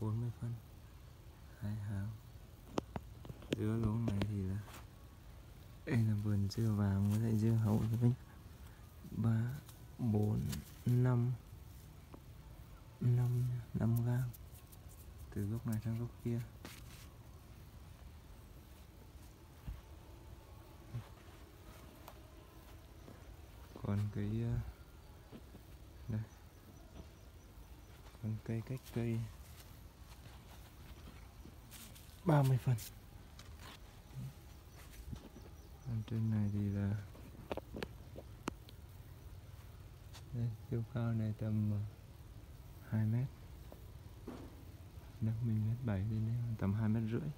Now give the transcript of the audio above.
40 phân. Hai hào. Dưa luống này thì là đây là vườn dưa vàng với lại dưa hậu các bác ba, bốn, năm. Năm năm gang từ gốc này sang gốc kia. Còn cái ờ, đây. Còn cây cách cây. 30 phần. Còn trên này thì là đây, chiều cao này tầm ờ, 2 mét. Nâng mình mét 7 lên đây tầm 2 mét rưỡi.